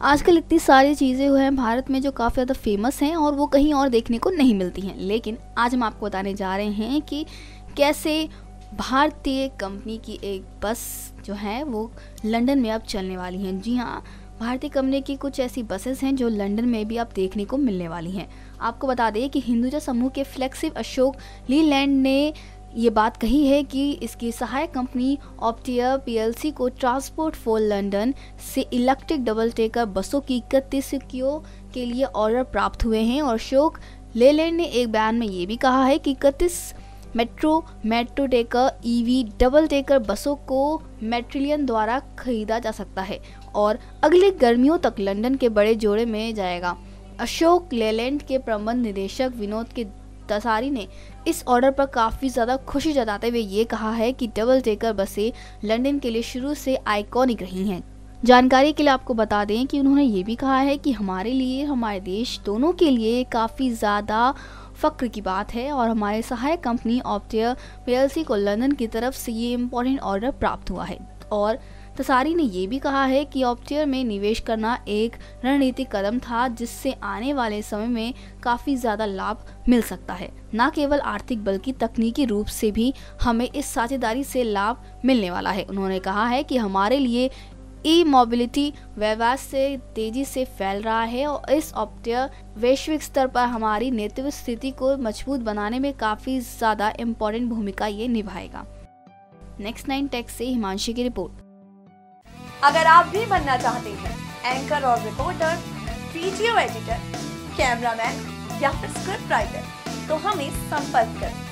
आजकल इतनी सारी चीज़ें हुए हैं भारत में जो काफ़ी ज़्यादा फ़ेमस हैं और वो कहीं और देखने को नहीं मिलती हैं। लेकिन आज हम आपको बताने जा रहे हैं कि कैसे भारतीय कंपनी की एक बस जो है वो लंदन में अब चलने वाली हैं। जी हाँ भारतीय कंपनी की कुछ ऐसी बसेस हैं जो लंदन में भी अब देखने को मिलने वाली हैं। आपको बता दें कि हिंदुजा समूह के फ्लेक्सिव अशोक लीलैंड ने ये बात कही है कि इसकी सहायक कंपनी ऑप्टिया पीएलसी को ट्रांसपोर्ट फॉर लंदन से इलेक्ट्रिक डबल टेकर बसों की इकतीस के लिए ऑर्डर प्राप्त हुए हैं। और अशोक लेलैंड ने एक बयान में ये भी कहा है कि इकतीस metro metro decker EV double decker बसों को मेट्रिलियन द्वारा खरीदा जा सकता है और अगले गर्मियों तक लंदन के बड़े जोड़े में जाएगा। अशोक लेलैंड के प्रबंध निदेशक विनोद के तसारी ने इस ऑर्डर पर काफ़ी ज़्यादा खुशी जताते हुए ये कहा है कि डबल टेकर बसें लंदन के लिए शुरू से आइकॉनिक रही हैं। जानकारी के लिए आपको बता दें कि उन्होंने ये भी कहा है कि हमारे लिए, हमारे देश दोनों के लिए काफ़ी ज़्यादा फ़क्र की बात है और हमारे सहायक कंपनी ऑप्टियर पीएलसी को लंदन की तरफ़ से ये इम्पोर्टेंट ऑर्डर प्राप्त हुआ है और तसारी ने यह भी कहा है कि ऑप्टियर में निवेश करना एक रणनीतिक कदम था, जिससे आने वाले समय में काफ़ी ज़्यादा लाभ मिल सकता है। न केवल आर्थिक, बल्कि तकनीकी रूप से भी हमें इस साझेदारी से लाभ मिलने वाला है। उन्होंने कहा है कि हमारे लिए ई मोबिलिटी व्यवहार से तेज़ी से फैल रहा है और इस ऑप्टियर वैश्विक स्तर पर हमारी नेतृत्व स्थिति को मज़बूत बनाने में काफ़ी ज़्यादा इम्पोर्टेंट भूमिका ये निभाएगा। नेक्स्ट नाइन टेक्स से हिमांशी की रिपोर्ट। अगर आप भी बनना चाहते हैं एंकर और रिपोर्टर वीडियो एडिटर कैमरामैन या फिर स्क्रिप्ट राइटर तो हमें संपर्क करें।